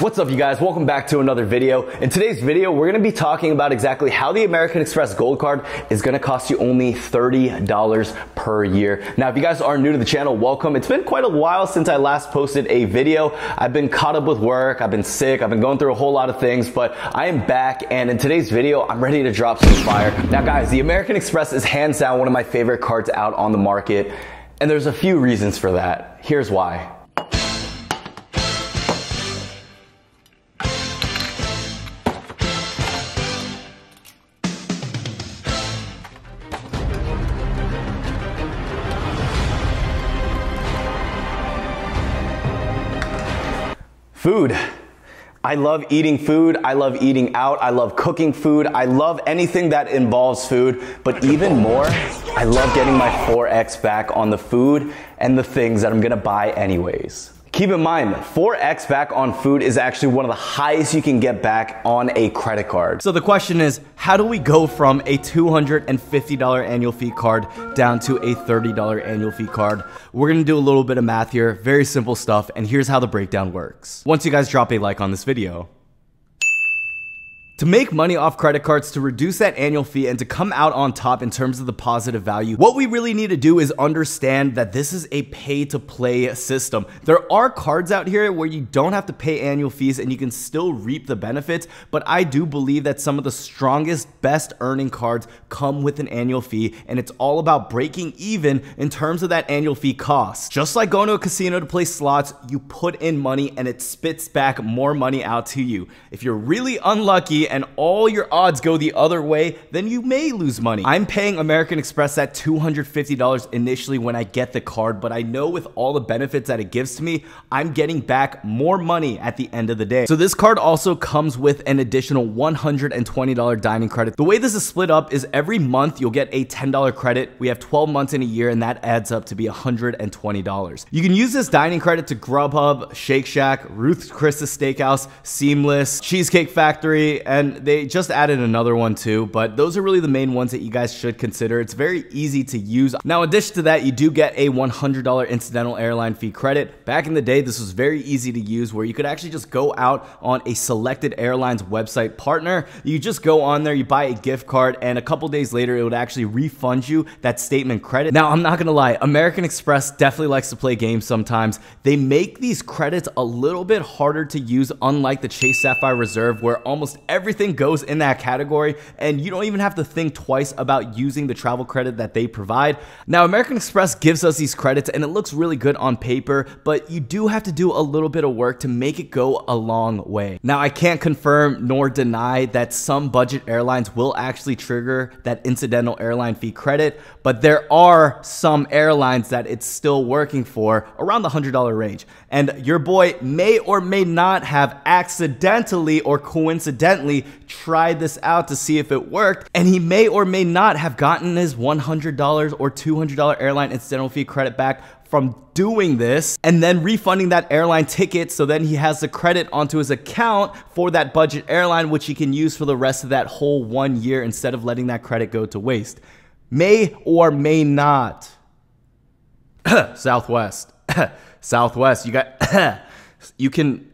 What's up you guys? Welcome back to another video. In today's video, we're gonna be talking about exactly how the American Express Gold Card is gonna cost you only $30 per year. Now, if you guys are new to the channel, welcome. It's been quite a while since I last posted a video. I've been caught up with work, I've been sick, I've been going through a whole lot of things, but I am back and in today's video, I'm ready to drop some fire. Now guys, the American Express is hands down one of my favorite cards out on the market, and there's a few reasons for that. Here's why. Food. I love eating food. I love eating out. I love cooking food. I love anything that involves food. But even more, I love getting my 4X back on the food and the things that I'm gonna buy anyways. Keep in mind, 4x back on food is actually one of the highest you can get back on a credit card. So the question is, how do we go from a $250 annual fee card down to a $30 annual fee card? We're gonna do a little bit of math here, very simple stuff, and here's how the breakdown works. Once you guys drop a like on this video, to make money off credit cards, to reduce that annual fee, and to come out on top in terms of the positive value, what we really need to do is understand that this is a pay to play system. There are cards out here where you don't have to pay annual fees and you can still reap the benefits, but I do believe that some of the strongest, best earning cards come with an annual fee, and it's all about breaking even in terms of that annual fee cost. Just like going to a casino to play slots, you put in money and it spits back more money out to you. If you're really unlucky, and all your odds go the other way, then you may lose money. I'm paying American Express that $250 initially when I get the card, but I know with all the benefits that it gives to me, I'm getting back more money at the end of the day. So this card also comes with an additional $120 dining credit. The way this is split up is every month you'll get a $10 credit. We have 12 months in a year and that adds up to be $120. You can use this dining credit to Grubhub, Shake Shack, Ruth's Chris's Steakhouse, Seamless, Cheesecake Factory, and and they just added another one too, but those are really the main ones that you guys should consider. It's very easy to use. Now, in addition to that, you do get a $100 incidental airline fee credit. Back in the day, this was very easy to use where you could actually just go out on a selected airline's website partner. You just go on there, you buy a gift card, and a couple days later, it would actually refund you that statement credit. Now, I'm not gonna lie, American Express definitely likes to play games sometimes. They make these credits a little bit harder to use, unlike the Chase Sapphire Reserve, where almost everything everything goes in that category and you don't even have to think twice about using the travel credit that they provide. Now, American Express gives us these credits and it looks really good on paper, but you do have to do a little bit of work to make it go a long way. Now, I can't confirm nor deny that some budget airlines will actually trigger that incidental airline fee credit, but there are some airlines that it's still working for around the $100 range. And your boy may or may not have accidentally or coincidentally tried this out to see if it worked, and he may or may not have gotten his $100 or $200 airline incidental fee credit back from doing this and then refunding that airline ticket so then he has the credit onto his account for that budget airline which he can use for the rest of that whole one year instead of letting that credit go to waste. May or may not. Southwest. Southwest. You got you can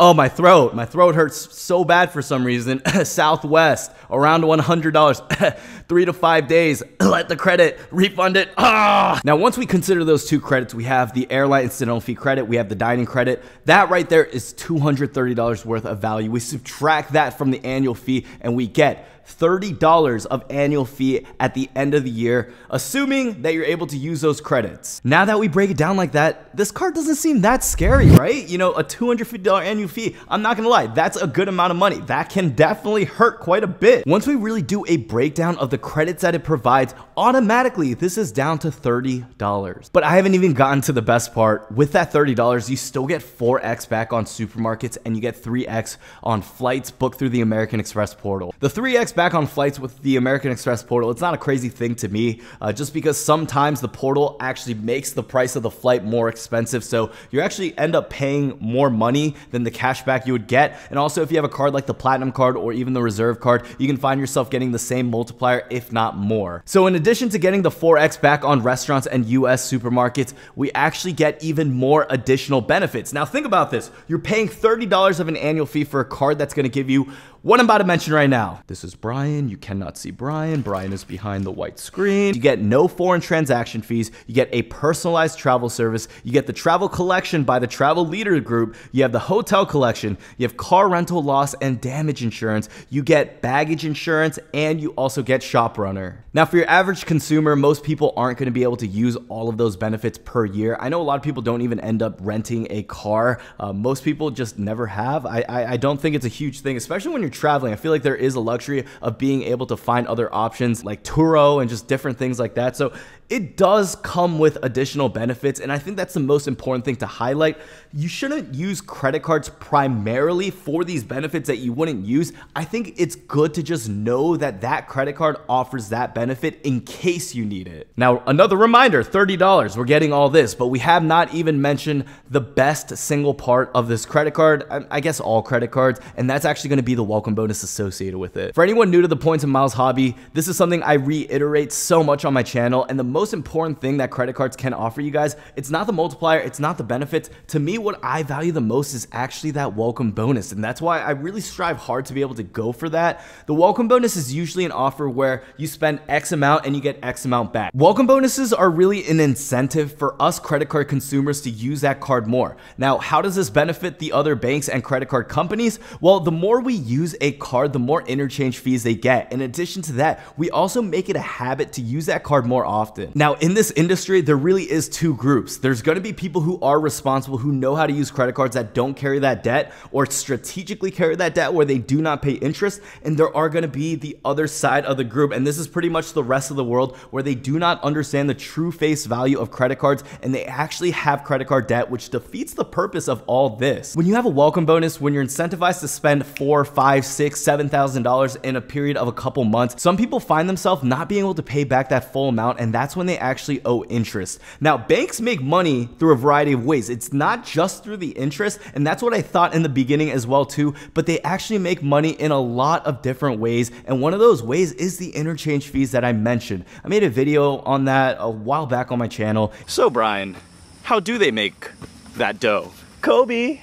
Oh, my throat. My throat hurts so bad for some reason. Southwest, around $100. Three to five days. Let the credit refund it. Ah! Now, once we consider those two credits, we have the airline incidental fee credit, we have the dining credit. That right there is $230 worth of value. We subtract that from the annual fee and we get $30 of annual fee at the end of the year, assuming that you're able to use those credits. Now that we break it down like that, this card doesn't seem that scary, right? You know, a $250 annual fee, I'm not gonna lie, that's a good amount of money. That can definitely hurt quite a bit. Once we really do a breakdown of the credits that it provides, automatically this is down to $30. But I haven't even gotten to the best part. With that $30, you still get 4x back on supermarkets and you get 3x on flights booked through the American Express portal. The 3x back on flights with the American Express portal, it's not a crazy thing to me, uh, just because sometimes the portal actually makes the price of the flight more expensive. So you actually end up paying more money than the cash back you would get. And also, if you have a card like the Platinum card or even the Reserve card, you can find yourself getting the same multiplier, if not more. So in addition to getting the 4x back on restaurants and US supermarkets, we actually get even more additional benefits. Now think about this. You're paying $30 of an annual fee for a card that's gonna give you what I'm about to mention right now. This is Brian. You cannot see Brian. Brian is behind the white screen. You get no foreign transaction fees. You get a personalized travel service. You get the travel collection by the Travel Leader Group. You have the hotel collection. You have car rental loss and damage insurance. You get baggage insurance and you also get ShopRunner. Now, for your average consumer, most people aren't going to be able to use all of those benefits per year. I know a lot of people don't even end up renting a car. Uh, most people just never have. I, I, I don't think it's a huge thing, especially when you're traveling, I feel like there is a luxury of being able to find other options like Turo and just different things like that. So it does come with additional benefits. And I think that's the most important thing to highlight. You shouldn't use credit cards primarily for these benefits that you wouldn't use. I think it's good to just know that that credit card offers that benefit in case you need it. Now, another reminder $30. We're getting all this, but we have not even mentioned the best single part of this credit card. I guess all credit cards, and that's actually going to be the welcome bonus associated with it. For anyone new to the Points and Miles hobby, this is something I reiterate so much on my channel, and the most important thing that credit cards can offer you guys, it's not the multiplier, it's not the benefits. To me, what I value the most is actually that welcome bonus. And that's why I really strive hard to be able to go for that. The welcome bonus is usually an offer where you spend X amount and you get X amount back. Welcome bonuses are really an incentive for us credit card consumers to use that card more. Now, how does this benefit the other banks and credit card companies? Well, the more we use a card, the more interchange fees they get. In addition to that, we also make it a habit to use that card more often. Now, in this industry, there really is two groups. There's gonna be people who are responsible, who know how to use credit cards that don't carry that debt or strategically carry that debt where they do not pay interest. And there are gonna be the other side of the group. And this is pretty much the rest of the world where they do not understand the true face value of credit cards and they actually have credit card debt, which defeats the purpose of all this. When you have a welcome bonus, when you're incentivized to spend four, five, six, seven thousand dollars in a period of a couple months, some people find themselves not being able to pay back that full amount, and that's when they actually owe interest. Now, banks make money through a variety of ways. It's not just through the interest, and that's what I thought in the beginning as well too, but they actually make money in a lot of different ways, and one of those ways is the interchange fees that I mentioned. I made a video on that a while back on my channel. So Brian, how do they make that dough? Kobe.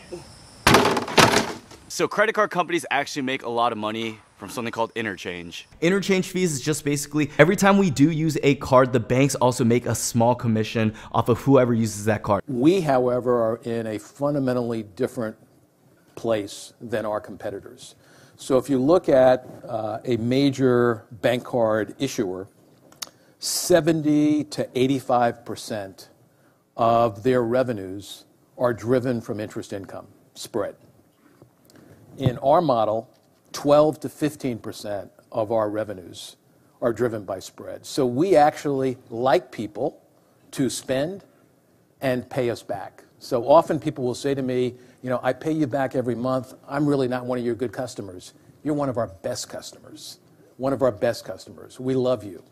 So credit card companies actually make a lot of money from something called interchange. Interchange fees is just basically every time we do use a card, the banks also make a small commission off of whoever uses that card. We, however, are in a fundamentally different place than our competitors. So if you look at uh, a major bank card issuer, 70 to 85 percent of their revenues are driven from interest income spread. In our model, 12 to 15 percent of our revenues are driven by spread. So we actually like people to spend and pay us back. So often people will say to me, you know, I pay you back every month. I'm really not one of your good customers. You're one of our best customers. One of our best customers. We love you.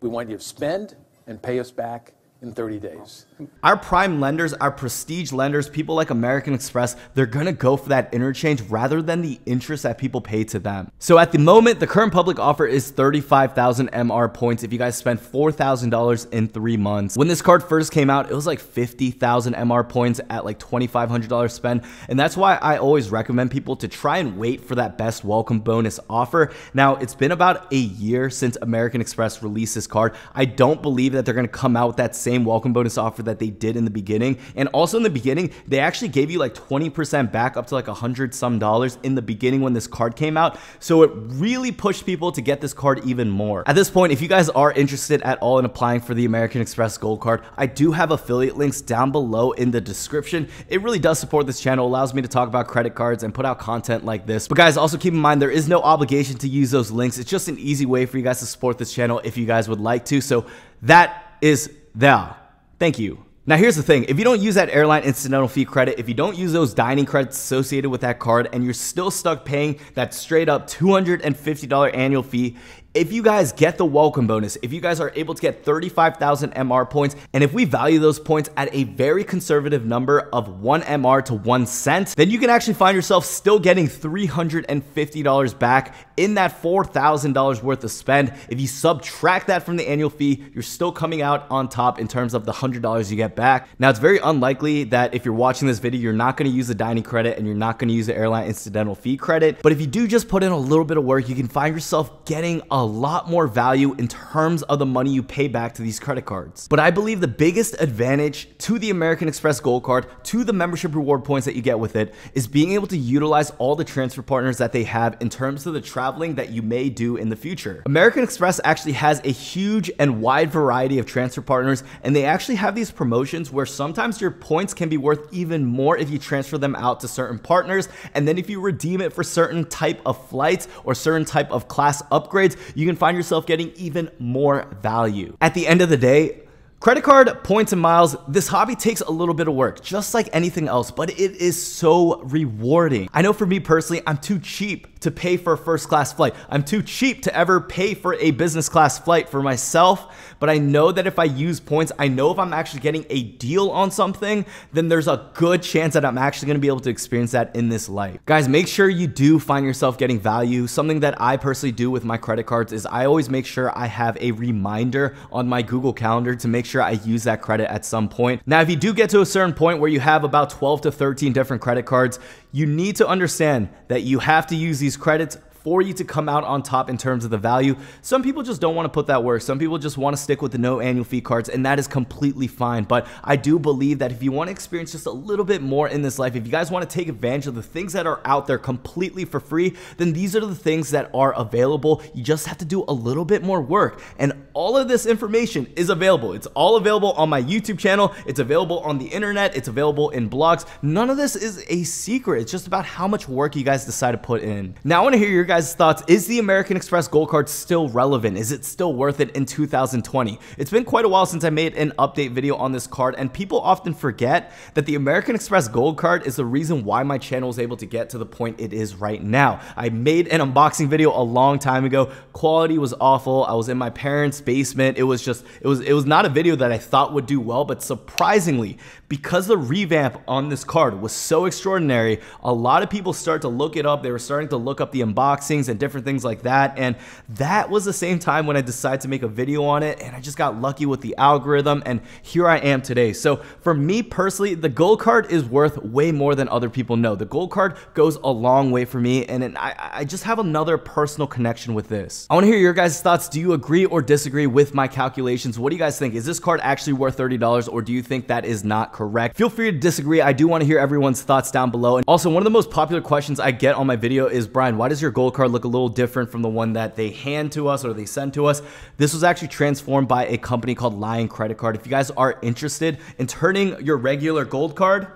We want you to spend and pay us back in 30 days. Our prime lenders, our prestige lenders, people like American Express, they're gonna go for that interchange rather than the interest that people pay to them. So at the moment, the current public offer is 35,000 MR points if you guys spend $4,000 in three months. When this card first came out, it was like 50,000 MR points at like $2,500 spend. And that's why I always recommend people to try and wait for that best welcome bonus offer. Now, it's been about a year since American Express released this card. I don't believe that they're gonna come out with that same welcome bonus offer that they did in the beginning. And also in the beginning, they actually gave you like 20% back up to like a hundred some dollars in the beginning when this card came out. So it really pushed people to get this card even more. At this point, if you guys are interested at all in applying for the American Express Gold Card, I do have affiliate links down below in the description. It really does support this channel, allows me to talk about credit cards and put out content like this. But guys, also keep in mind, there is no obligation to use those links. It's just an easy way for you guys to support this channel if you guys would like to. So that is there. Thank you. Now, here's the thing if you don't use that airline incidental fee credit, if you don't use those dining credits associated with that card, and you're still stuck paying that straight up $250 annual fee, if you guys get the welcome bonus, if you guys are able to get 35,000 MR points, and if we value those points at a very conservative number of 1 MR to 1 cent, then you can actually find yourself still getting $350 back in that $4,000 worth of spend. If you subtract that from the annual fee, you're still coming out on top in terms of the $100 you get back. Now, it's very unlikely that if you're watching this video, you're not gonna use the dining credit and you're not gonna use the airline incidental fee credit. But if you do just put in a little bit of work, you can find yourself getting a lot more value in terms of the money you pay back to these credit cards. But I believe the biggest advantage to the American Express Gold Card, to the membership reward points that you get with it, is being able to utilize all the transfer partners that they have in terms of the traveling that you may do in the future. American Express actually has a huge and wide variety of transfer partners, and they actually have these promotions where sometimes your points can be worth even more if you transfer them out to certain partners, and then if you redeem it for certain type of flights or certain type of class upgrades, you can find yourself getting even more value. At the end of the day, Credit card, points, and miles, this hobby takes a little bit of work, just like anything else, but it is so rewarding. I know for me personally, I'm too cheap to pay for a first class flight. I'm too cheap to ever pay for a business class flight for myself, but I know that if I use points, I know if I'm actually getting a deal on something, then there's a good chance that I'm actually gonna be able to experience that in this life. Guys, make sure you do find yourself getting value. Something that I personally do with my credit cards is I always make sure I have a reminder on my Google Calendar to make sure I use that credit at some point. Now, if you do get to a certain point where you have about 12 to 13 different credit cards, you need to understand that you have to use these credits for you to come out on top in terms of the value. Some people just don't want to put that work. Some people just want to stick with the no annual fee cards, and that is completely fine. But I do believe that if you want to experience just a little bit more in this life, if you guys want to take advantage of the things that are out there completely for free, then these are the things that are available. You just have to do a little bit more work. And all of this information is available. It's all available on my YouTube channel. It's available on the internet. It's available in blogs. None of this is a secret. It's just about how much work you guys decide to put in. Now, I want to hear your guys guys' thoughts. Is the American Express Gold Card still relevant? Is it still worth it in 2020? It's been quite a while since I made an update video on this card, and people often forget that the American Express Gold Card is the reason why my channel is able to get to the point it is right now. I made an unboxing video a long time ago. Quality was awful. I was in my parents' basement. It was just, it was, it was not a video that I thought would do well, but surprisingly, because the revamp on this card was so extraordinary, a lot of people started to look it up. They were starting to look up the unboxing unboxings and different things like that. And that was the same time when I decided to make a video on it. And I just got lucky with the algorithm. And here I am today. So for me personally, the gold card is worth way more than other people know. The gold card goes a long way for me. And I, I just have another personal connection with this. I want to hear your guys' thoughts. Do you agree or disagree with my calculations? What do you guys think? Is this card actually worth $30 or do you think that is not correct? Feel free to disagree. I do want to hear everyone's thoughts down below. And also, one of the most popular questions I get on my video is, Brian, why does your gold card look a little different from the one that they hand to us or they send to us. This was actually transformed by a company called Lion Credit Card. If you guys are interested in turning your regular gold card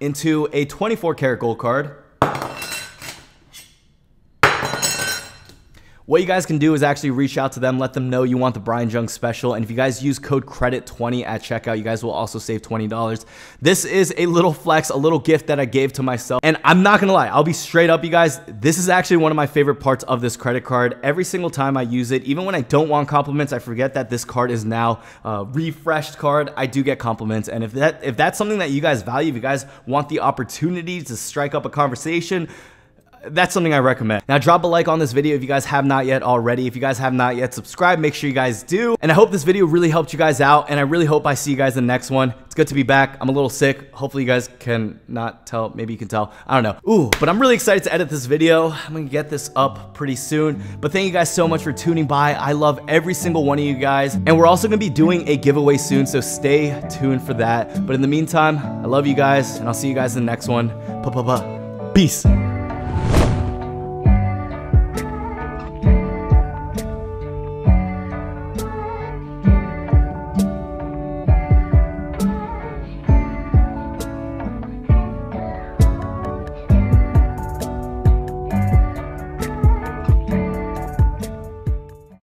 into a 24 karat gold card, What you guys can do is actually reach out to them, let them know you want the Brian Jung special. And if you guys use code credit20 at checkout, you guys will also save $20. This is a little flex, a little gift that I gave to myself. And I'm not gonna lie, I'll be straight up, you guys. This is actually one of my favorite parts of this credit card. Every single time I use it, even when I don't want compliments, I forget that this card is now a refreshed card. I do get compliments. And if that if that's something that you guys value, if you guys want the opportunity to strike up a conversation, that's something I recommend. Now drop a like on this video if you guys have not yet already. If you guys have not yet subscribed, make sure you guys do. And I hope this video really helped you guys out and I really hope I see you guys in the next one. It's good to be back. I'm a little sick. Hopefully you guys can not tell. Maybe you can tell. I don't know. Ooh, but I'm really excited to edit this video. I'm gonna get this up pretty soon. But thank you guys so much for tuning by. I love every single one of you guys. And we're also gonna be doing a giveaway soon, so stay tuned for that. But in the meantime, I love you guys and I'll see you guys in the next one. Pa -pa -pa. Peace.